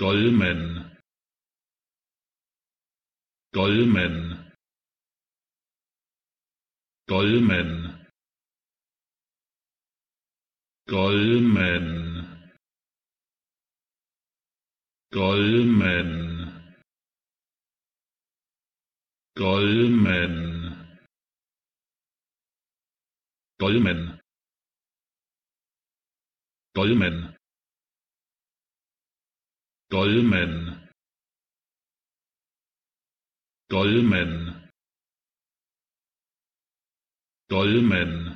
Goldman. Goldman. Goldman. Goldman. Goldman. Goldman. Goldman. Goldman. Dolmen. Dolmen. Dolmen.